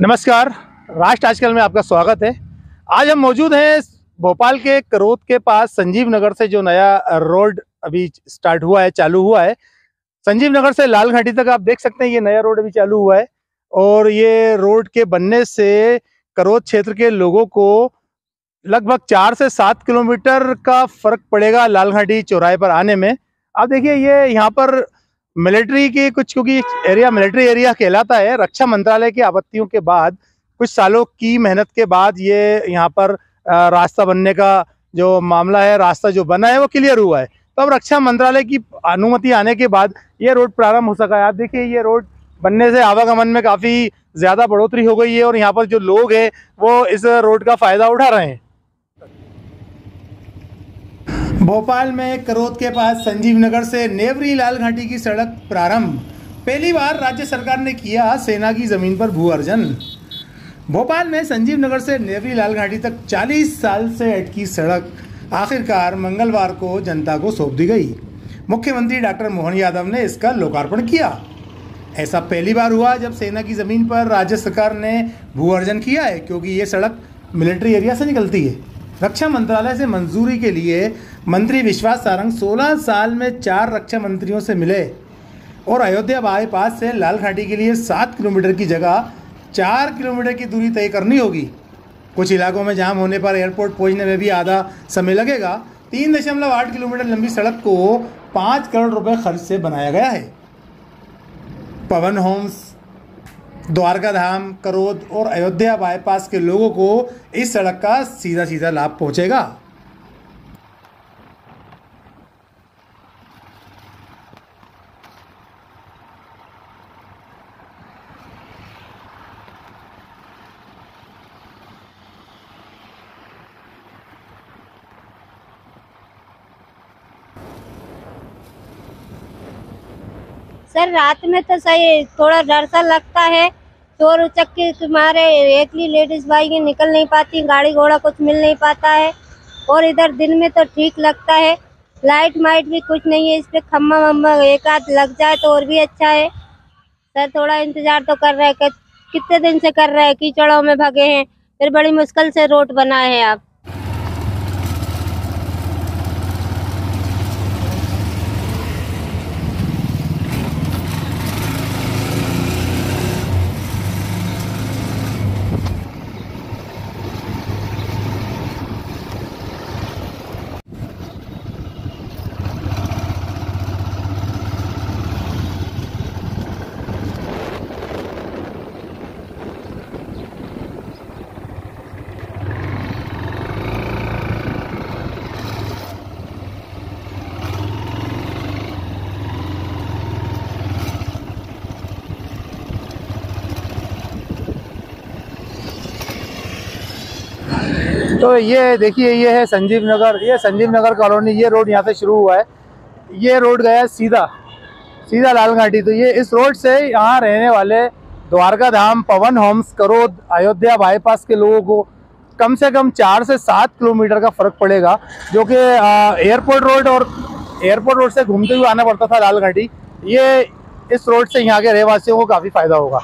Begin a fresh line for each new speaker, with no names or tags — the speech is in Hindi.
नमस्कार। राष्ट्र आजकल में आपका स्वागत है। आज हम मौजूद हैं भोपाल के करोत के पास, संजीव नगर से जो नया रोड अभी स्टार्ट हुआ है, चालू हुआ है। संजीव नगर से लाल घाटी तक आप देख सकते हैं, ये नया रोड अभी चालू हुआ है। और ये रोड के बनने से करोत क्षेत्र के लोगों को लगभग चार से सात किलोमीटर का फ़र्क पड़ेगा लाल घाटी चौराहे पर आने में। आप देखिए, ये यहाँ पर मिलिट्री की कुछ, क्योंकि एरिया, मिलिट्री एरिया कहलाता है, रक्षा मंत्रालय की आपत्तियों के बाद, कुछ सालों की मेहनत के बाद ये यहाँ पर रास्ता बनने का जो मामला है, रास्ता जो बना है, वो क्लियर हुआ है। तो अब रक्षा मंत्रालय की अनुमति आने के बाद ये रोड प्रारंभ हो सका है। आप देखिए, ये रोड बनने से आवागमन में काफ़ी ज़्यादा बढ़ोतरी हो गई है और यहाँ पर जो लोग हैं, वो इस रोड का फ़ायदा उठा रहे हैं। भोपाल में करोत के पास संजीव नगर से नेवरी लाल घाटी की सड़क प्रारंभ। पहली बार राज्य सरकार ने किया सेना की ज़मीन पर भू अर्जन। भोपाल में संजीव नगर से नेवरी लाल घाटी तक 40 साल से अटकी सड़क। आखिरकार मंगलवार को जनता को सौंप दी गई। मुख्यमंत्री डॉक्टर मोहन यादव ने इसका लोकार्पण किया। ऐसा पहली बार हुआ जब सेना की ज़मीन पर राज्य सरकार ने भू अर्जन किया है, क्योंकि ये सड़क मिलिट्री एरिया से निकलती है। रक्षा मंत्रालय से मंजूरी के लिए मंत्री विश्वास सारंग 16 साल में चार रक्षा मंत्रियों से मिले। और अयोध्या बाईपास से लाल घाटी के लिए सात किलोमीटर की जगह चार किलोमीटर की दूरी तय करनी होगी। कुछ इलाकों में जाम होने पर एयरपोर्ट पहुँचने में भी आधा समय लगेगा। तीन दशमलव आठ किलोमीटर लंबी सड़क को पाँच करोड़ रुपए खर्च से बनाया गया है। पवन होम्स द्वारका धाम करोद और अयोध्या बाईपास के लोगों को इस सड़क का सीधा सीधा लाभ पहुंचेगा।
सर, रात में तो सही, थोड़ा डर सा लगता है। चोर उचक्के मारे एकली लेडीज़ बाइक निकल नहीं पाती, गाड़ी घोड़ा कुछ मिल नहीं पाता है। और इधर दिन में तो ठीक लगता है। लाइट माइट भी कुछ नहीं है, इस पर खम्मा वम्मा एक आध लग जाए तो और भी अच्छा है। सर थोड़ा इंतज़ार तो कर रहे हैं कितने दिन से कर रहे हैं, कीचड़ों में भगे हैं, फिर बड़ी मुश्किल से रोड बनाए हैं आप।
तो ये देखिए, ये है संजीव नगर, ये संजीव नगर कॉलोनी, ये रोड यहाँ से शुरू हुआ है। ये रोड गया सीधा सीधा लाल घाटी तो ये इस रोड से यहाँ रहने वाले द्वारका धाम, पवन होम्स, करोद, अयोध्या बाईपास के लोगों को कम से कम चार से सात किलोमीटर का फ़र्क पड़ेगा, जो कि एयरपोर्ट रोड और एयरपोर्ट रोड से घूमते हुए आना पड़ता था लाल घाटी ये इस रोड से यहाँ के रहवासियों को काफ़ी फ़ायदा होगा।